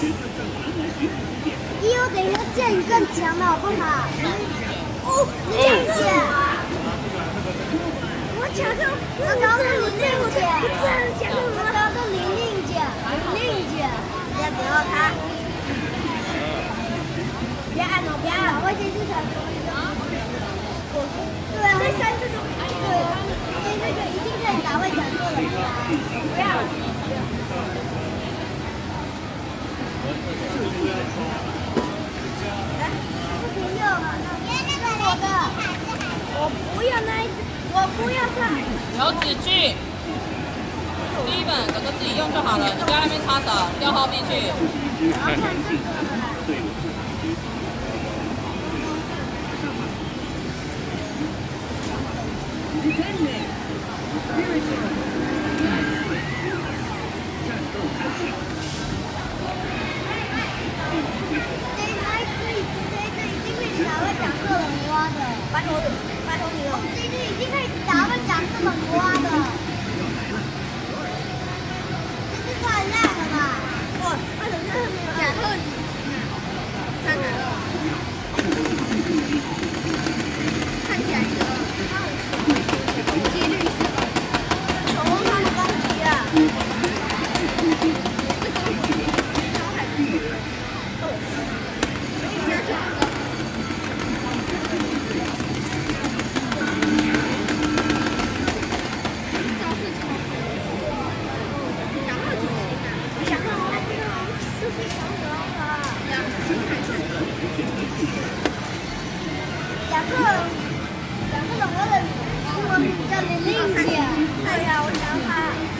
以后等一下剑更强了，好不好？哦，林姐，我抢到，我抢到林玲姐，我抢到林玲姐，林玲姐，别不要他，别按了，别按了，我这次才对啊，这三次都对，这这个一定可以打败强哥的，不要。我不要那，我不要看。有纸具，Steven 哥哥自己用就好了，你不要那边插手，掉后面去。拜托，拜托你了！这只已经よ。两个两个两个人我比较能理解对呀我想他。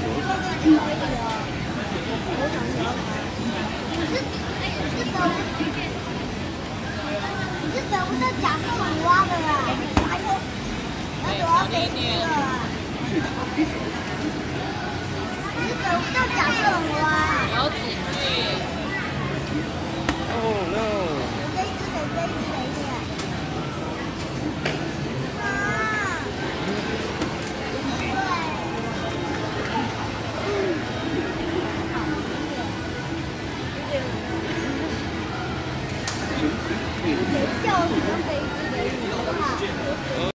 你是你是得你是得不到假色龙蛙的啦！还有，那我要飞机了。叫什么飞机？